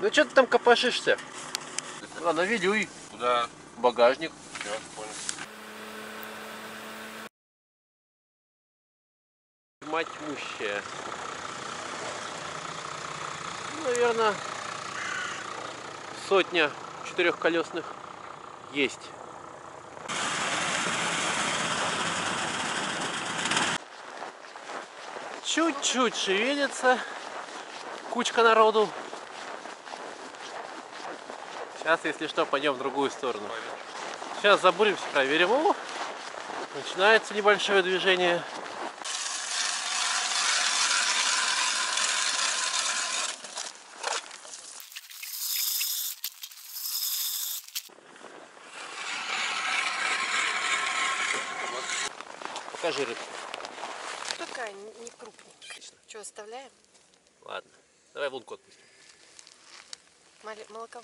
Ну что ты там копошишься? Ладно, ведуй. Куда? Багажник. Все, понял. Мать мущая. Ну, Наверное, сотня четырехколесных есть. Чуть-чуть шевелится кучка народу. Сейчас, если что, пойдем в другую сторону. Сейчас забуримся, проверим. О, начинается небольшое движение. Покажи рыбку. Такая, не крупненькая. Что, оставляем? Ладно. Давай лунку отпустим. Молоко.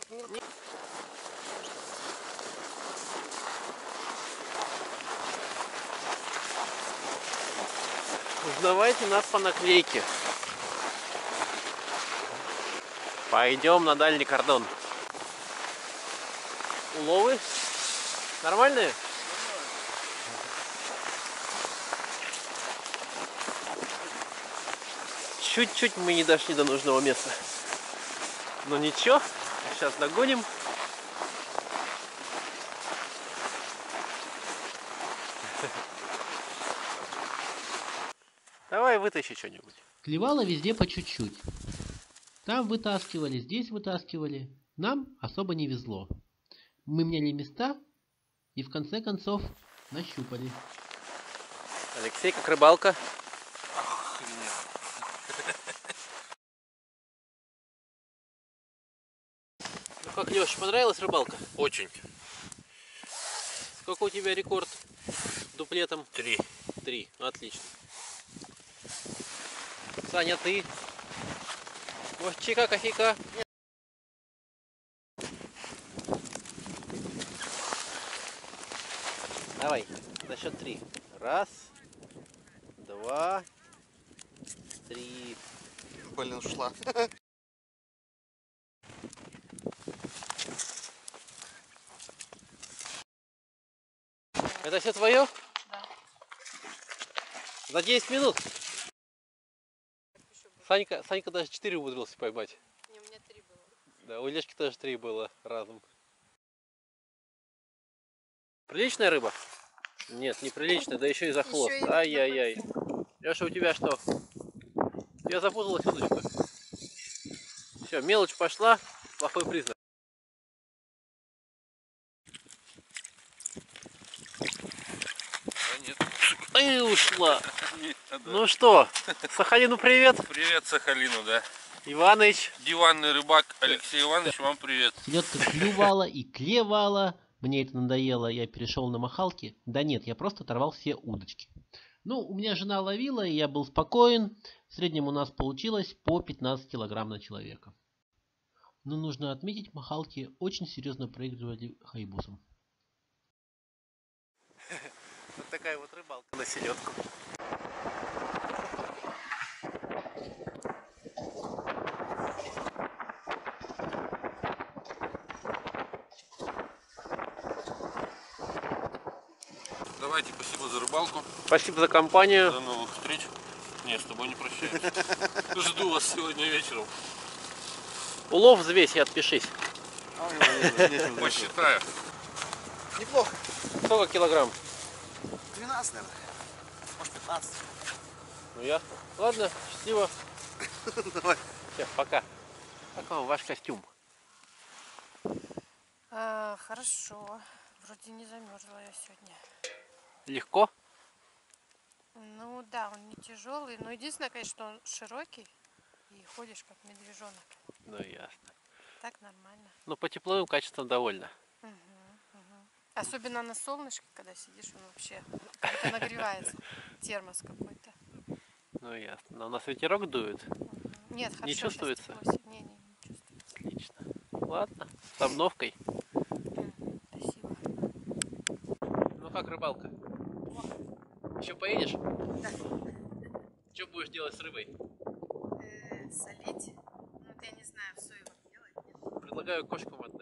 Узнавайте нас по наклейке. Пойдем на дальний кордон. Уловы? Нормальные? Чуть-чуть мы не дошли до нужного места. Но ничего, сейчас догоним. Давай вытащи что-нибудь. Клевало везде по чуть-чуть. Там вытаскивали, здесь вытаскивали. Нам особо не везло. Мы меняли места и в конце концов нащупали. Алексей, как рыбалка? Как, Леш, понравилась рыбалка? Очень. Сколько у тебя рекорд дуплетом? Три. Три. Отлично. Саня, ты? Может, чика кофейка? Давай, на счет три. Раз, два, три. Блин, ушла. Это все твое? Да. За 10 минут. Санька, Санька даже 4 умудрился поймать. Не, у меня три было. Да, у Лешки тоже 3 было разом. Приличная рыба? Нет, неприличная, да еще и за хвост. Ай-яй-яй. Леша, у тебя что? Я запуталась удочка. Все, мелочь пошла, плохой признак. И ушла. Ну что, Сахалину привет. Привет Сахалину, да. Иваныч. Диванный рыбак Алексей Иванович, вам привет. Селедка клювала и клевала. Мне это надоело, я перешел на махалки. Да нет, я просто оторвал все удочки. Ну, у меня жена ловила, и я был спокоен. В среднем у нас получилось по 15 килограмм на человека. Но нужно отметить, махалки очень серьезно проигрывали хайбусом. Вот такая вот рыбалка на селедку. Давайте, спасибо за рыбалку. Спасибо за компанию. До новых встреч. Нет, с тобой не прощаюсь. Жду вас сегодня вечером. Улов взвесь и отпишись. Посчитаю. Неплохо. Сколько килограмм? 12, наверное. Может 15. Ну я. Ладно, счастливо. Давай. Все, пока. Как вам ваш костюм? А, хорошо. Вроде не замерзла я сегодня. Легко? Ну да, он не тяжелый. Но единственное, конечно, что он широкий. И ходишь как медвежонок. Ну ясно. Так нормально. Ну по тепловым качествам довольно. Мгм, мгм. Особенно на солнышке, когда сидишь, он вообще как-то нагревается. Термос какой-то. Ну ясно. Но у нас ветерок дует. Нет, хорошо. Не чувствуется? Не, не, не чувствуется. Отлично. Ладно, с обновкой. Спасибо. Ну как рыбалка? Еще поедешь? Да. Что будешь делать с рыбой? Э, солить. Ну, вот я не знаю, в соевом делать. Нет. предлагаю кошкам отдать.